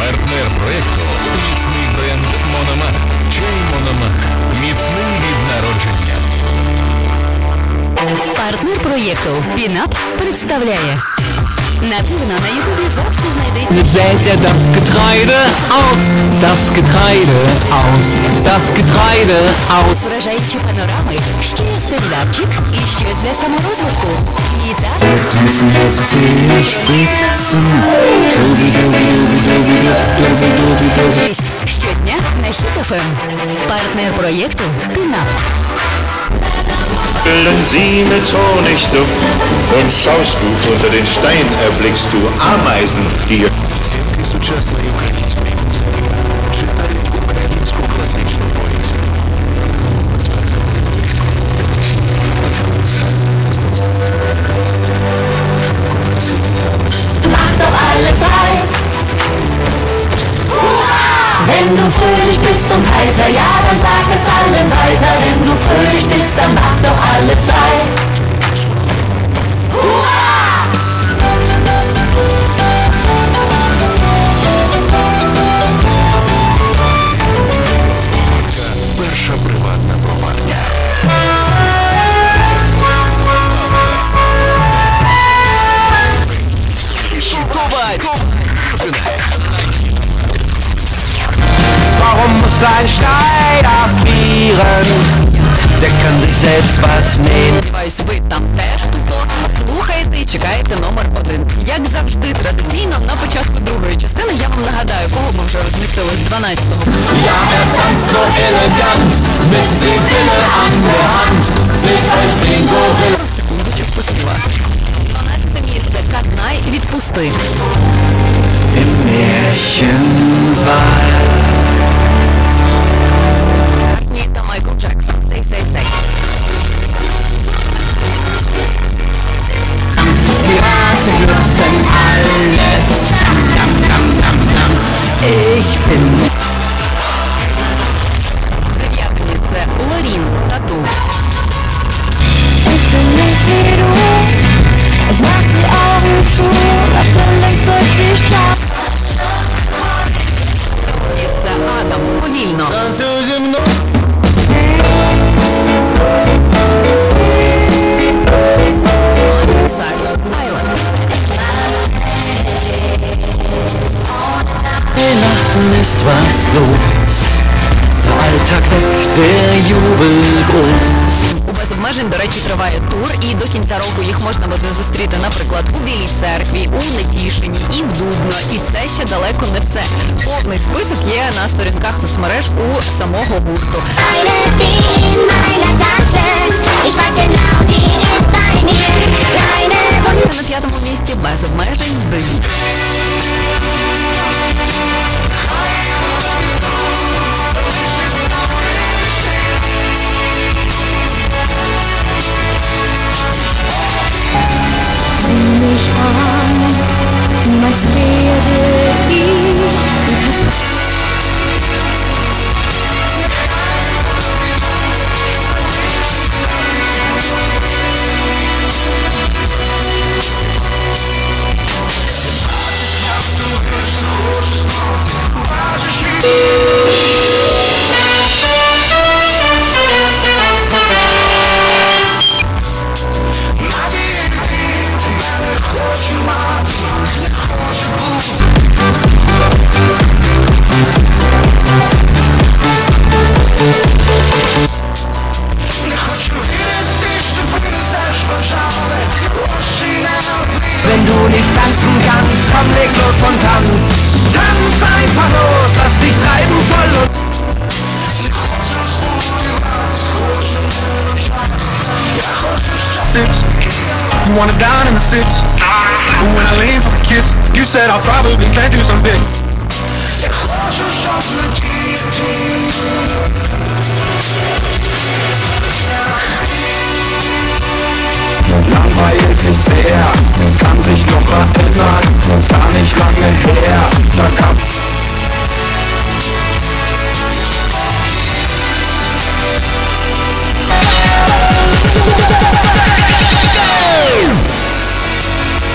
Партнер проєкту міцний бренд Мономах. Чай Мономах. Міцний від народження. Партнер проєкту Пінап представляє. Нативно на Ютубі завжди знайдеться Säht er das Getreide aus, das Getreide aus, das Getreide aus. вражаючі панорами, ще є стендапчик і щось для саморозвитку. І так, Tanzen auf Zehenspitzen. Schubidubidubidubidubidubidubidubi. десь щодня на Хіт-ФМ. Партнер проєкту Пінап. funkeln sie mit Honigduft. Und schaust du unter den Stein, erblickst du Ameisen, die... Mach doch alles, alles. Wenn du fröhlich bist und heiter, ja, dann sag es allen weiter. Wenn du fröhlich bist, dann mach doch alles drei. Перша приватна броварня. Warum muss ein Schneider frieren? Der kann sich selbst was nähen. Сподіваюсь, ви там теж тут слухаєте і чекаєте номер один. Як завжди, традиційно на початку другої частини я вам нагадаю, кого ми вже розмістили з 12-го. Ja, er tanzt so elegant mit Sibylle an der Hand. Seht euch den Gorilla. Секундочок поспівати. 12 місце Катнай відпусти. Im Märchenwald. I and glimpse and eyes. Церкві, у Нетішині і в Дубно. І це ще далеко не все. Повний список є на сторінках соцмереж у самого гурту. На п'ятому місці без обмежень дим. It's me Down in the six. But when I lean for the kiss, you said I'll probably send you some big. langweilt sich sehr, kann sich noch erinnern, gar nicht lange her, da kam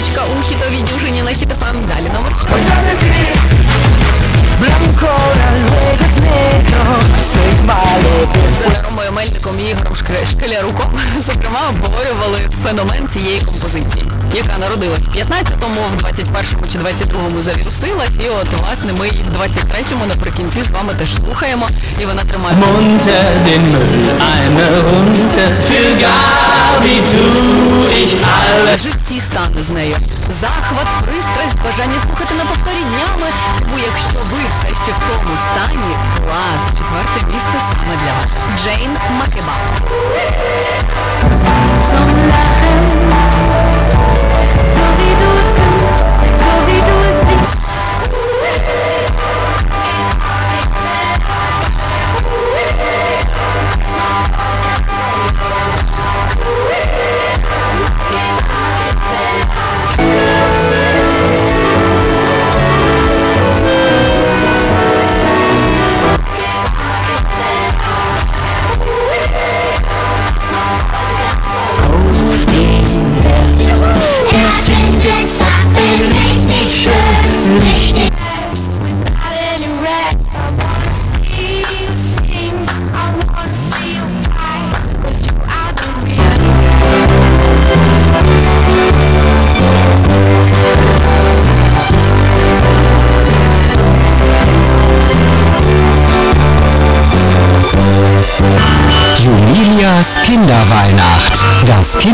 п'ятірочка у хітовій дюжині на хітофам. Далі номер з Ромою Мельником і Ігорем руком, Шкаляруком, зокрема, обговорювали феномен цієї композиції, яка народилась в 15-му, в 21-му чи 22-му завірусилась, і от, власне, ми в 23-му наприкінці з вами теж слухаємо, і вона тримає. Munter den Mülleimer runter, für Gabi tu ich alles. Жив всі стани з нею. Захват, пристрасть, бажання слухати на повторі днями. Тому якщо ви все ще в тому стані, клас, четверте місце саме для вас. Джейн Макебал.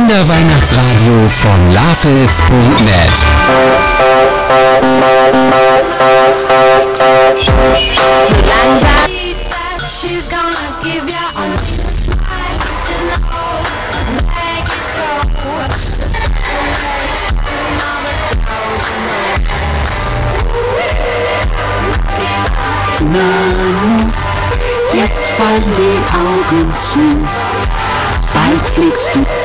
A thousand Nein, jetzt fallen die Augen zu. Bald fliegst du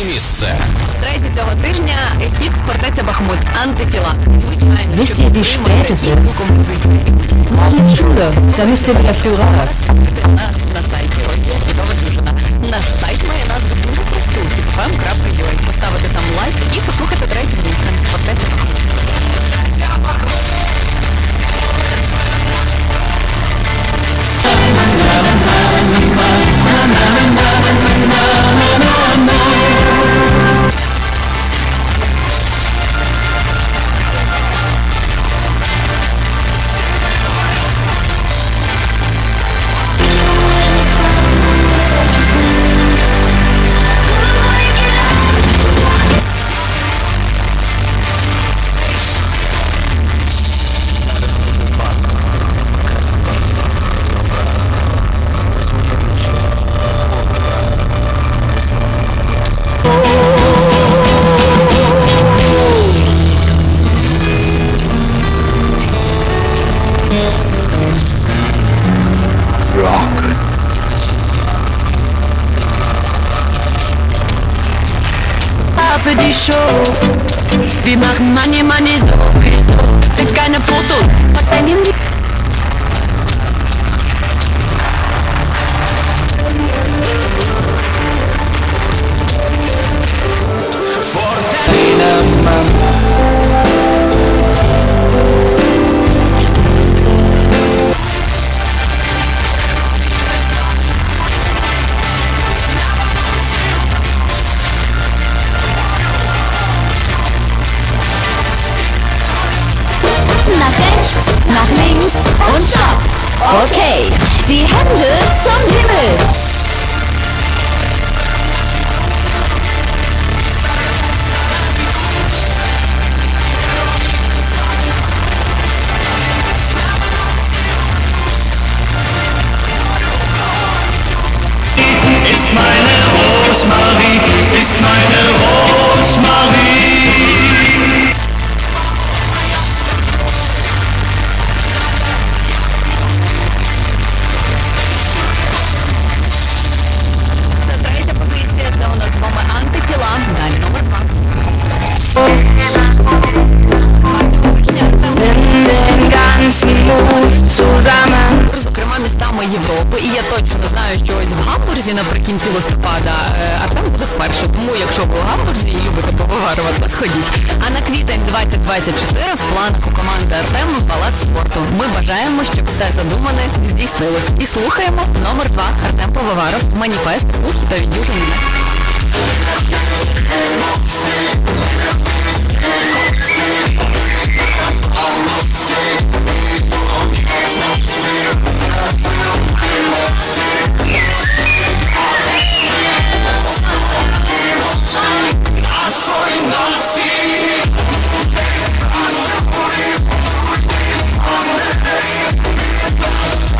Третє місце. Третє цього тижня хіт Фортеця Бахмут. Антитіла. Звичайно, Wisst ihr, wie spät es ist? композицію. Morgen ist Schule, da müsst ihr wieder früh raus. На сайті розділ дюжина. Наш сайт має назву дуже просту hitfm.ua. Поставити там лайк і послухати третє місце. Фортеця Бахмут. Все задумане здійснилось. І слухаємо номер два Артем Повиваров. Маніфест у хітові дюжині. Horizont, die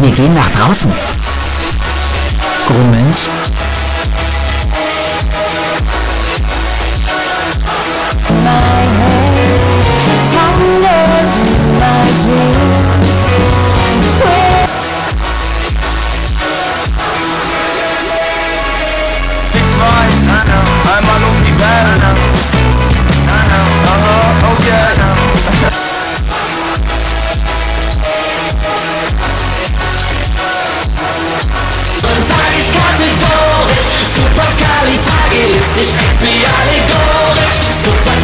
Wir gehen nach draußen. Grummelnd superkalifragilistisch, biallegorisch, super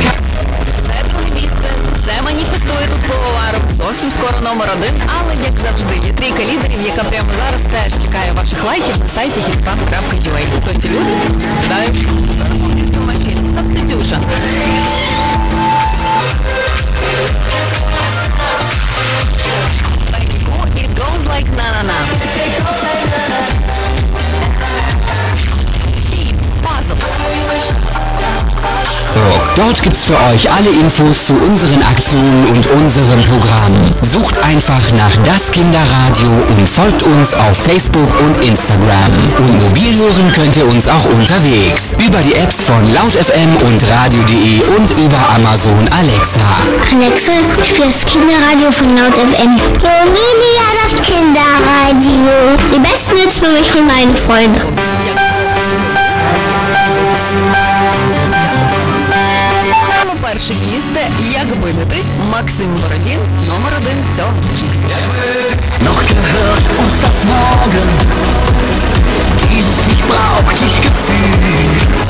Це друге місце. Все маніфестує тут пивоварок. Зовсім скоро номер один, але як завжди, є трійка лідерів, яка прямо зараз теж чекає ваших лайків на сайті hitpub.ua. Хто ці люди? Гадаю, Disco Machine. Substitution. Becky Goo, It goes like na-na-na. Chief, Rock. Dort gibt's für euch alle Infos zu unseren Aktionen und unserem Programm. Sucht einfach nach Das Kinderradio und folgt uns auf Facebook und Instagram. Und mobil hören könnt ihr uns auch unterwegs. Über die Apps von LautFM und Radio.de und über Amazon Alexa. Alexa, spiel das Kinderradio von Laut FM. Emilia, das Kinderradio. Die besten Hits für mich und meine Freunde. Перше місце, якби не ти, Максим Бородін, номер один цього тижня. Noch gehört uns das Morgen, dieses Ich brauch dich Gefühl.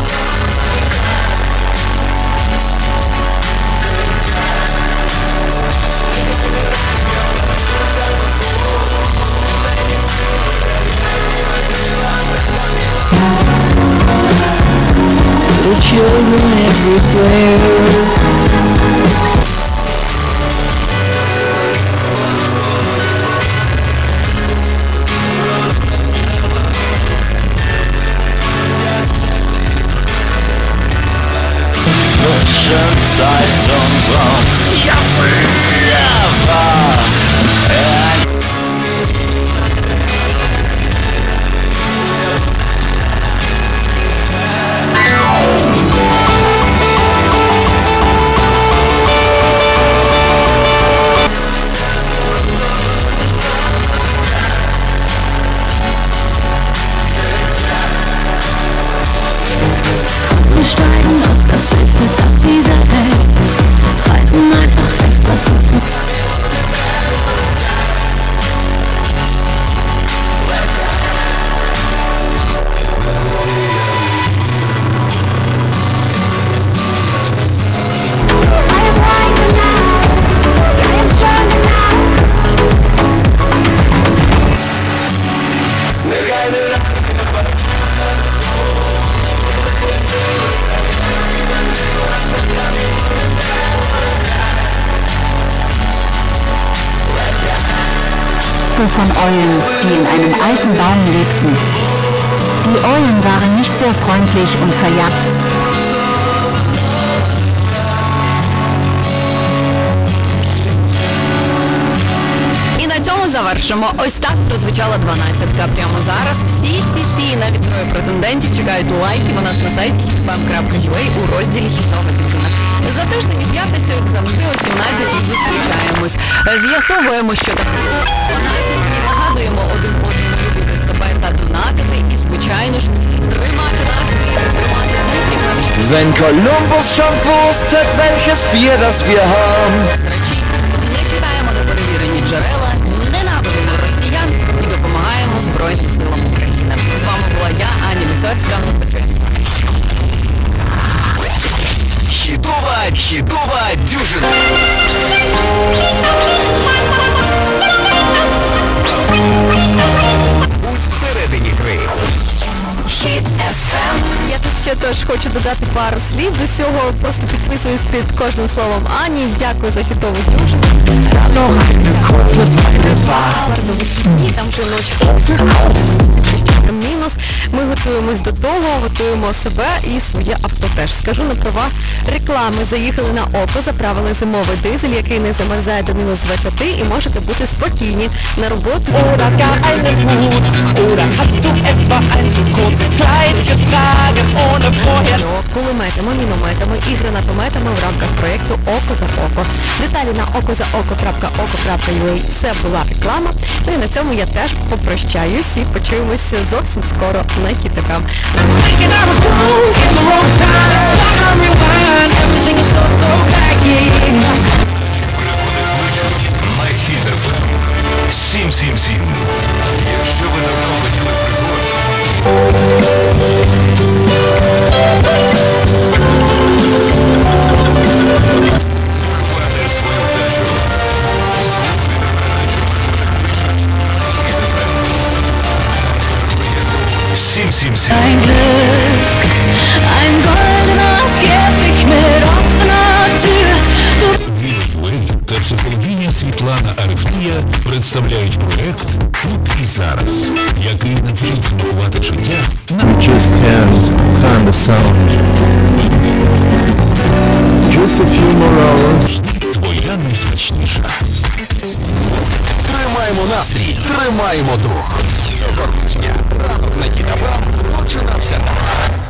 The children everywhere. von Eulen, die in einem alten Baum lebten. Die Eulen waren nicht sehr freundlich und verjagten. І на цьому завершимо. Ось так прозвучала 12-ка. Прямо зараз всі, всі, всі, і навіть троє претендентів чекають лайків у нас на сайті hitfm.ua у розділі хітова дівчина. За тиждень у п'ятницю, як завжди, о 17 зустрічаємось. З'ясовуємо, що так було 12 Нагадуємо один одному любити себе та донатити. І, звичайно ж, тримати настрій, тримати Wenn Kolumbus schon wusste, welches Bier das wir haben. Хочу додати пару слів до цього. Просто підписуюсь під кожним словом Ані. Дякую за хітову дюжину. Гарно вихідні, там вже ночі. Мінус. Ми готуємось до того, готуємо себе і своє авто теж. Скажу на правах реклами. Заїхали на око, заправили зимовий дизель, який не замерзає до мінус 20 і можете бути спокійні на роботу. Oder hast du etwa ein so kurzes Kleid getragen, ohne vorher... кулеметами, мінометами і гранатометами в рамках проєкту Око за око. Деталі на okozaoko.oko.ua. Це була реклама. Ну і на цьому я теж попрощаюсь і почуємося зовсім скоро на хітакам. На Хіт FM 777. Якщо ви давно хотіли пригод, Ein Glück, ein goldener Käfig mit offener Tür. Та психологиня Світлана Арифія представляють проект Тут і зараз, який навчить смакувати життя на Just kind of sound. Just a few more hours. твоя найсмачніша. Тримаємо настрій, тримаємо дух. Цього тижня ранок на кінофам починався.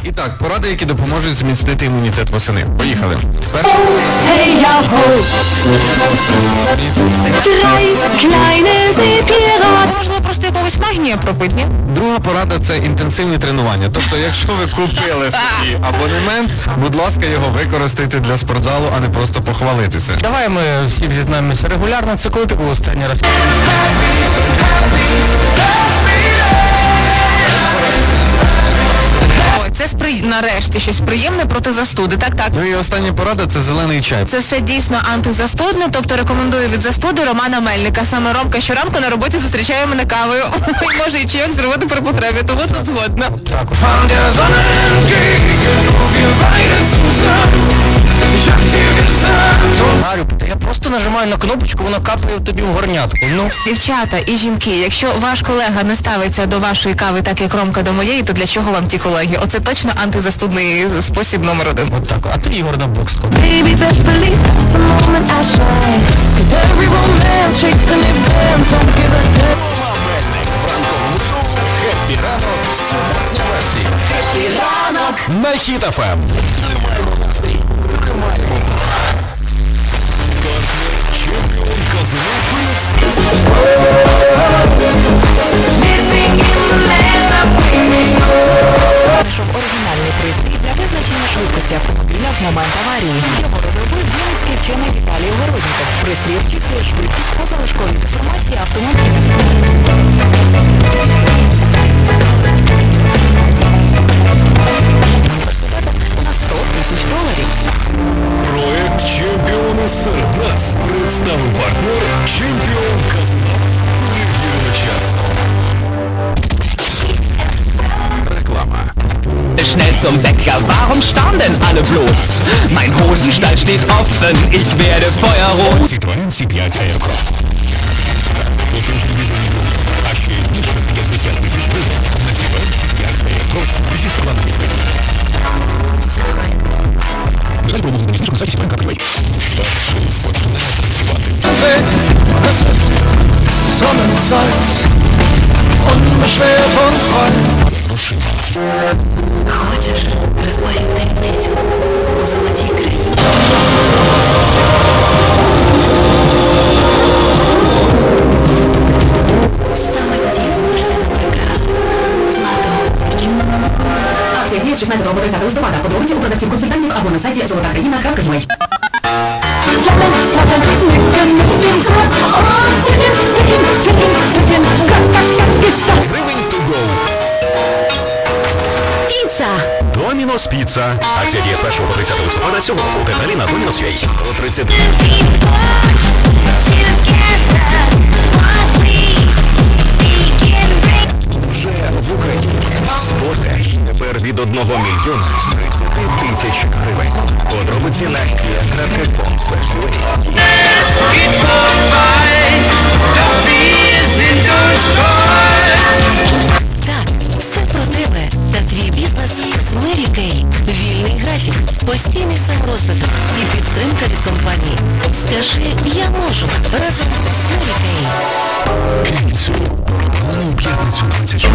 І так, поради, які допоможуть зміцнити імунітет восени. Поїхали. Можливо, просто якогось магнія пропити. Друга порада це інтенсивні тренування. Тобто, якщо ви купили собі абонемент, будь ласка, його використайте для спортзалу, а не просто похвалити це. Давай ми всі зізнаємося регулярно. Це коли ти був останній раз? Це спри... нарешті щось приємне проти застуди. Так, так. Ну і остання порада це зелений чай. Це все дійсно антизастудне, тобто рекомендую від застуди Романа Мельника. Саме Ромка щоранку на роботі зустрічає мене кавою. І може і чайок зробити при потребі, тому тут згодна. Von der Sonne просто нажимаю на кнопочку, воно капає тобі в горнятку. Ну, Дівчата і жінки, якщо ваш колега не ставиться до вашої кави так, як Ромка до моєї, то для чого вам ті колеги? Оце точно антизастудний спосіб номер один. от так. А ти Ігор на бокс Happy ранок. Суботня версія. Happy ранок на Хіт Знайшов оригінальний пристрій для визначення швидкості автомобіля в момент аварії. Його розробив Вінницький вчений Віталій Городніков. Пристрій обчислює швидкість по залишковій деформації автомобіля. тисяч доларів. Проект «Чемпионы СР-НАС» представил партнер «Чемпион Казна». Ревью на час. Reklame. Schnell zum Bäcker, warum starren denn alle bloß? Mein Hosenstall steht offen, ich werde feuerrot. Citroën C5 Citroën C5 Aircroft. Здесь складный. Citroën Sonnenzeit, unbeschwert und frei. Хочеш розповім таємницю у золотій країні? Саме ті знижені прикраси. Златого Акція діє з 16 по 30 листопада. Подробиці у продавців консультантів або на сайті золотакраїна.ua. Гривень Домінос Піца. Акція діє з 1 по 30 листопада цього року. Деталі на Domino's.ua. О 30. Вже в Україні. Спорте. Тепер від 1 мільйона 30 тисяч гривень. Подробиці на kia.com Так, це про твій бізнес з Мері Кей. Вільний графік, постійний саморозвиток і підтримка від компанії. Скажи, я можу разом з Мері Кей. Програма п'ятницю 26.